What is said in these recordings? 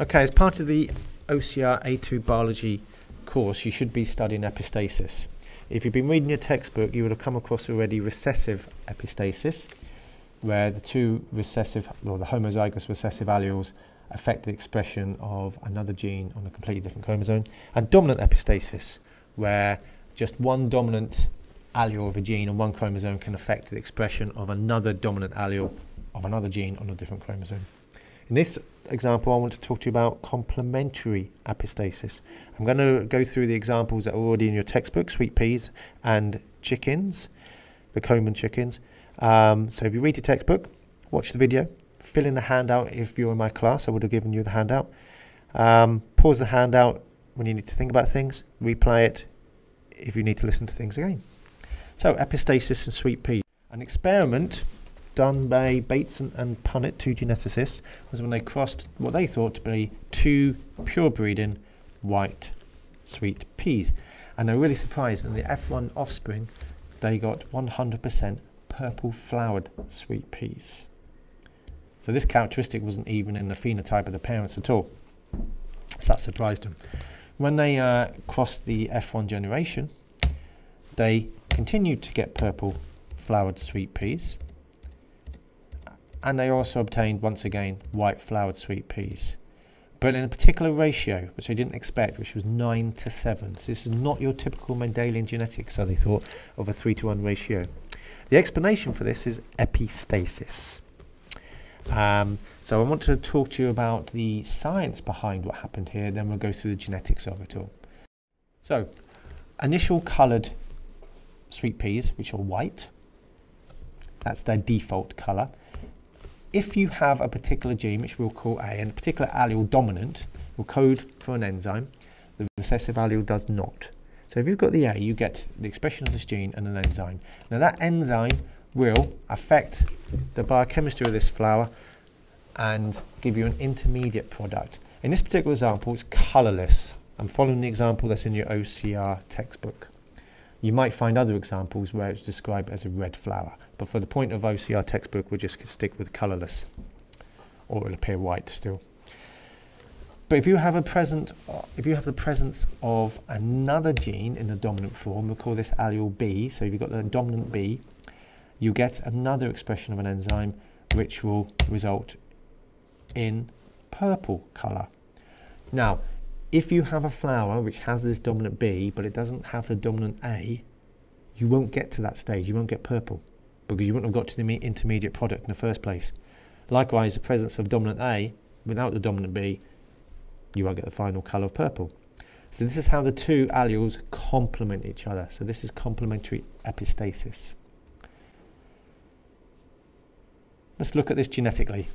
Okay, as part of the OCR A2 biology course, you should be studying epistasis. If you've been reading your textbook, you would have come across already recessive epistasis, where the two recessive, or the homozygous recessive alleles affect the expression of another gene on a completely different chromosome, and dominant epistasis, where just one dominant allele of a gene on one chromosome can affect the expression of another dominant allele of another gene on a different chromosome. In this example, I want to talk to you about complementary epistasis. I'm going to go through the examples that are already in your textbook, sweet peas and chickens, the Coleman chickens. Um, so if you read your textbook, watch the video, fill in the handout if you're in my class, I would have given you the handout. Um, pause the handout when you need to think about things, replay it if you need to listen to things again. So epistasis and sweet pea. An experiment done by Bateson and, Punnett, two geneticists, was when they crossed what they thought to be two pure breeding white sweet peas. And they were really surprised in the F1 offspring, they got 100% purple flowered sweet peas. So this characteristic wasn't even in the phenotype of the parents at all. So that surprised them. When they uh, crossed the F1 generation, they continued to get purple flowered sweet peas. And they also obtained, once again, white flowered sweet peas. But in a particular ratio, which I didn't expect, which was 9 to 7. So this is not your typical Mendelian genetics, so they thought, of a 3 to 1 ratio. The explanation for this is epistasis. Um, so I want to talk to you about the science behind what happened here, then we'll go through the genetics of it all. So, initial coloured sweet peas, which are white, that's their default colour. If you have a particular gene, which we'll call A, and a particular allele dominant, will code for an enzyme, the recessive allele does not. So if you've got the A, you get the expression of this gene and an enzyme. Now that enzyme will affect the biochemistry of this flower and give you an intermediate product. In this particular example, it's colourless. I'm following the example that's in your OCR textbook. You might find other examples where it's described as a red flower, but for the point of OCR textbook, we'll just stick with colourless, or it'll appear white still. But if you have a present, if you have the presence of another gene in the dominant form, we'll call this allele B. So if you've got the dominant B, you get another expression of an enzyme which will result in purple colour. Now, if you have a flower which has this dominant B but it doesn't have the dominant A, you won't get to that stage, you won't get purple because you wouldn't have got to the intermediate product in the first place. Likewise, the presence of dominant A without the dominant B, you won't get the final colour of purple. So this is how the two alleles complement each other. So this is complementary epistasis. Let's look at this genetically.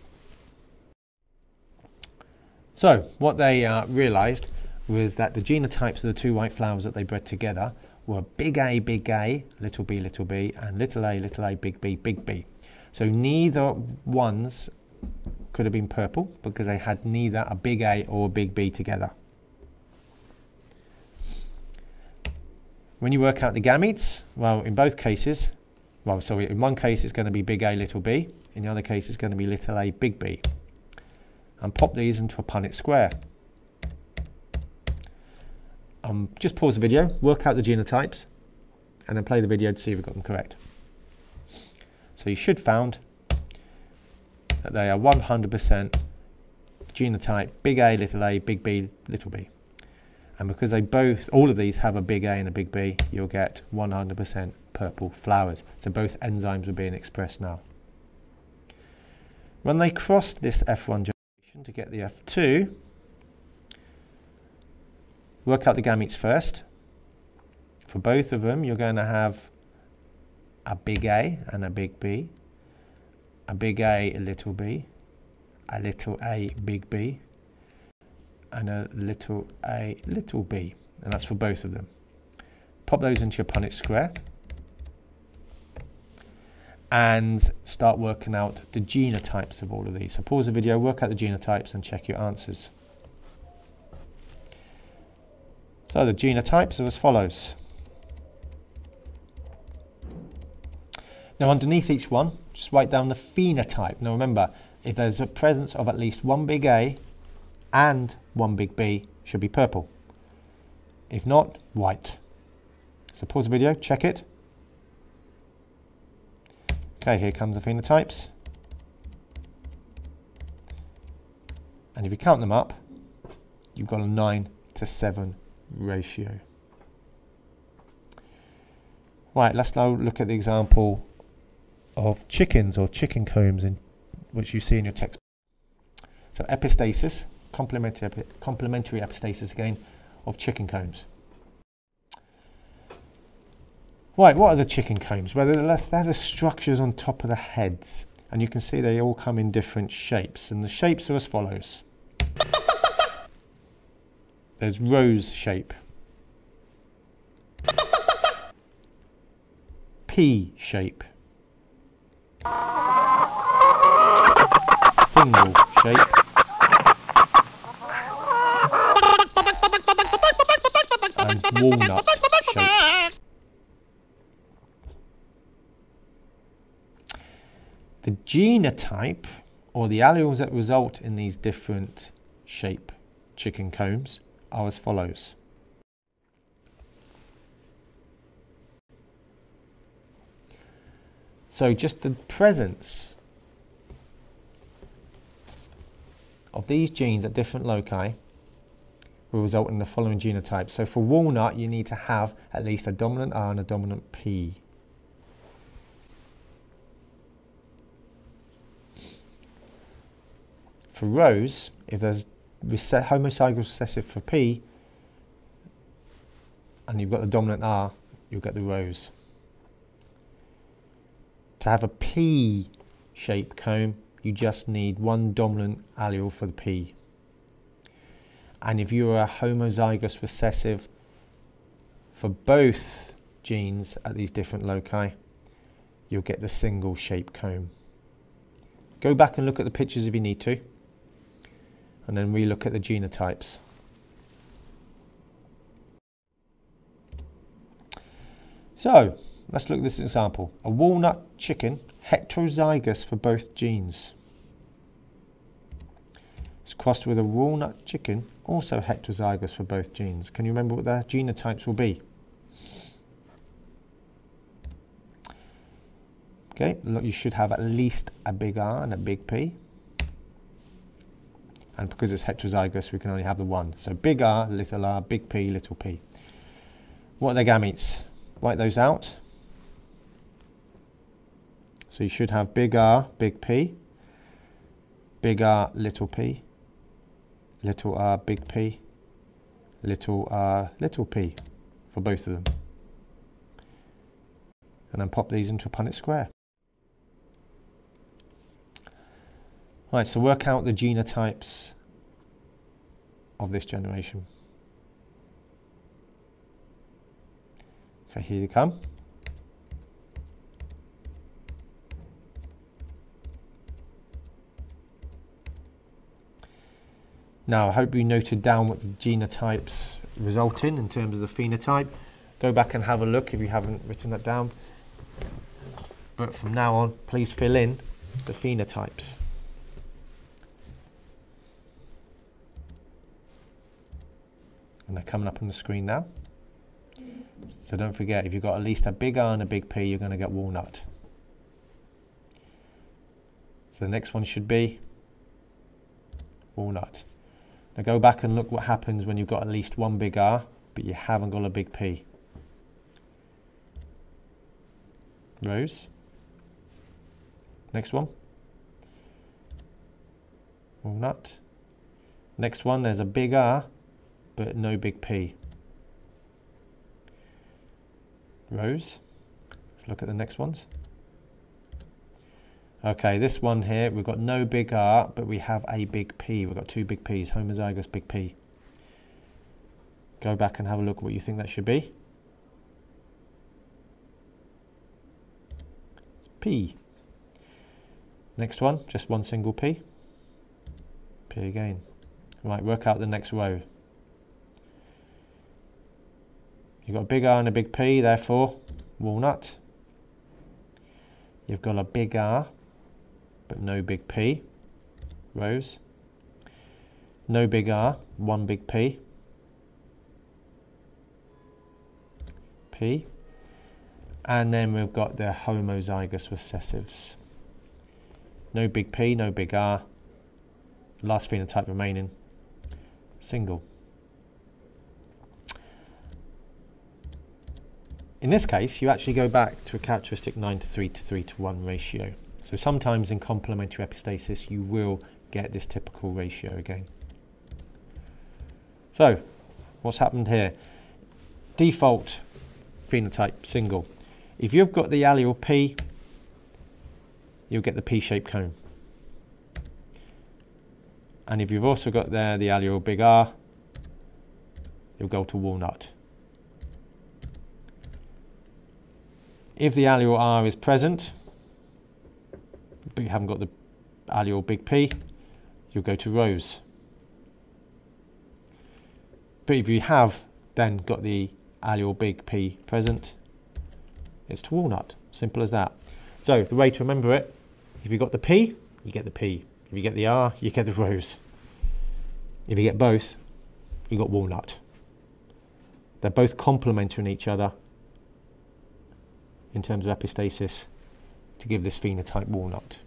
So what they uh, realised was that the genotypes of the two white flowers that they bred together were big A, big A, little b, little b, and little a, little a, big B, big B. So neither ones could have been purple because they had neither a big A or a big B together. When you work out the gametes, well, in both cases, well, so in one case it's going to be big A, little b, in the other case, it's going to be little a, big B. And pop these into a Punnett square. Um, just pause the video, work out the genotypes, and then play the video to see if we've got them correct. So you should found that they are 100% genotype big A, little a, big B, little b. And because they both, all of these have a big A and a big B, you'll get 100% purple flowers. So both enzymes are being expressed now. When they crossed this F1 generation to get the F2, work out the gametes first. For both of them, you're going to have a big A and a big B, a big A, a little b, a little a, big B, and a little a, little b. And that's for both of them. Pop those into your Punnett square and start working out the genotypes of all of these. So pause the video, work out the genotypes and check your answers. So the genotypes are as follows. Now underneath each one, just write down the phenotype. Now remember, if there's a presence of at least one big A and one big B should be purple. If not, white. So pause the video, check it. Okay, here comes the phenotypes. And if you count them up, you've got a 9 to 7 ratio. Right, let's now look at the example of chickens or chicken combs in which you see in your textbook. So epistasis, complementary, complementary epistasis again, of chicken combs. Right, what are the chicken combs? Well, they're, they're the structures on top of the heads. And you can see they all come in different shapes. And the shapes are as follows. There's rose shape. P shape. Single shape. And walnut shape. The genotype, or the alleles that result in these different shape chicken combs, are as follows. So just the presence of these genes at different loci will result in the following genotypes. So for walnut, you need to have at least a dominant R and a dominant P. For rose, if there's homozygous recessive for P and you've got the dominant R, you'll get the rose. To have a P shape comb, you just need one dominant allele for the P. And if you are a homozygous recessive for both genes at these different loci, you'll get the single shape comb. Go back and look at the pictures if you need to, and then relook at the genotypes. So, Let's look at this example. A walnut chicken, heterozygous for both genes. It's crossed with a walnut chicken, also heterozygous for both genes. Can you remember what their genotypes will be? Okay, look, you should have at least a big R and a big P. And because it's heterozygous, we can only have the one. So big R, little r, big P, little p. What are their gametes? Write those out. So you should have big R, big P, big R, little p, little r, big P, little r, little p for both of them. And then pop these into a Punnett square. Right, so work out the genotypes of this generation. Okay, here you come. Now, I hope you noted down what the genotypes result in in terms of the phenotype. Go back and have a look if you haven't written that down. But from now on, please fill in the phenotypes. And they're coming up on the screen now. So don't forget, if you've got at least a big R and a big P, you're going to get walnut. So the next one should be walnut. Now go back and look what happens when you've got at least one big R, but you haven't got a big P. Rose. Next one. Walnut. Next one, there's a big R, but no big P. Rose. Let's look at the next ones. Okay, this one here, we've got no big R, but we have a big P. We've got two big P's, homozygous big P. Go back and have a look what you think that should be. It's P. Next one, just one single P. P again. Right, work out the next row. You've got a big R and a big P, therefore walnut. You've got a big R, but no big P, rose. no big R, one big P, P, and then we've got the homozygous recessives. No big P, no big R, last phenotype remaining, single. In this case, you actually go back to a characteristic 9 to 3 to 3 to 1 ratio. So sometimes in complementary epistasis, you will get this typical ratio again. So, what's happened here? Default phenotype single. If you've got the allele P, you'll get the P-shaped comb. And if you've also got there the allele big R, you'll go to walnut. If the allele R is present, but you haven't got the allele big P, you'll go to rose. But if you have then got the allele big P present, it's to walnut. Simple as that. So the way to remember it, if you got the P, you get the P. If you get the R, you get the rose. If you get both, you got walnut. They're both complementing each other in terms of epistasis to give this phenotype walnut.